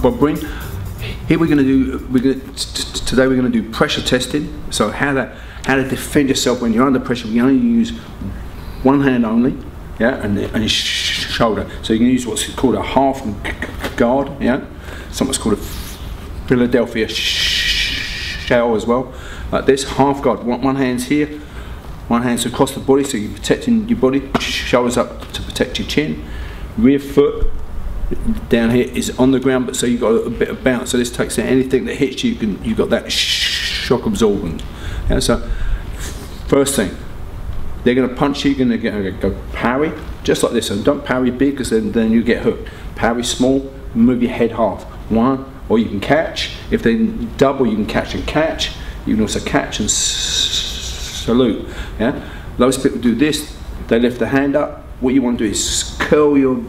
Bob Breen. Here we're going to do, we're going to, today we're going to do pressure testing. So how to, how to defend yourself when you're under pressure. We only use one hand only, yeah, and, and your sh shoulder. So you can use what's called a half guard, yeah. Something's called a Philadelphia shell as well, like this, half guard. One, one hand's here, one hand's across the body, so you're protecting your body, shoulders up to protect your chin. Rear foot down here is on the ground, but so you've got a bit of bounce. So this takes in anything that hits you, you can you've got that shock absorbent. Yeah, so first thing, they're going to punch you, you're going to go parry, just like this. And don't parry big because then, then you get hooked. Parry small, move your head half. One, or you can catch. If they double, you can catch and catch. You can also catch and salute. Yeah, Most people do this. They lift the hand up. What you want to do is curl your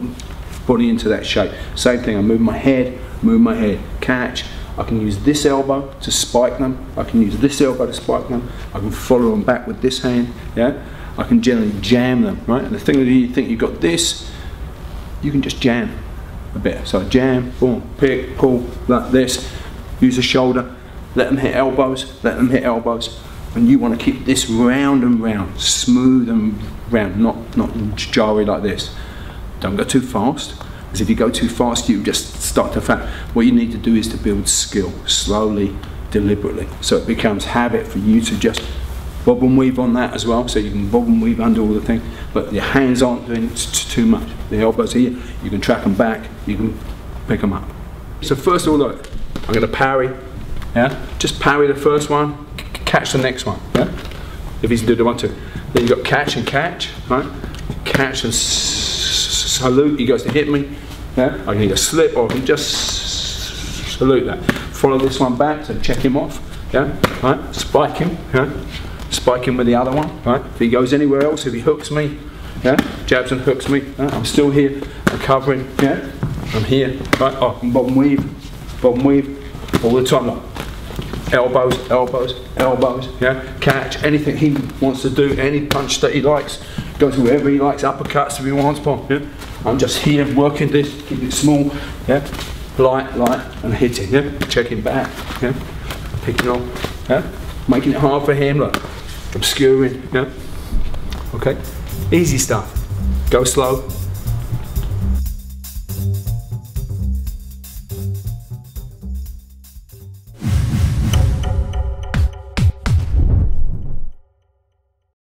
body into that shape. Same thing. I move my head, move my head, catch. I can use this elbow to spike them. I can use this elbow to spike them. I can follow them back with this hand. Yeah, I can generally jam them. Right, and the thing that you think you've got this, you can just jam a bit. So jam, boom, pick, pull, like this. Use the shoulder, let them hit elbows, let them hit elbows. And you want to keep this round and round, smooth and round, not, not jarry like this. Don't go too fast, because if you go too fast, you just start to fat. What you need to do is to build skill, slowly, deliberately. So it becomes habit for you to just bob and weave on that as well, so you can bob and weave under all the things, but your hands aren't doing too much. The elbows here, you can track them back, you can pick them up. So first of all, look, I'm going to parry, yeah? Just parry the first one, catch the next one, yeah? If he's doing the one, two. Then you've got catch and catch, right? Catch and salute, he goes to hit me, yeah? I can either slip or I can just salute that. Follow this one back to check him off, yeah? Right? Spike him, yeah? spike him with the other one, right? If he goes anywhere else, if he hooks me, yeah, jabs and hooks me? I'm still here, I'm covering, yeah, I'm here, right? Oh, bottom weave, bottom weave, all the time, elbows, elbows, elbows, yeah, catch, anything he wants to do, any punch that he likes, goes wherever he likes, uppercuts if he wants, yeah, I'm just here working this, keep it small, yeah, light, light, and hitting, yeah, checking back, yeah, picking up, yeah, making it hard for him, look obscuring, yeah? Okay? Easy stuff. Go slow,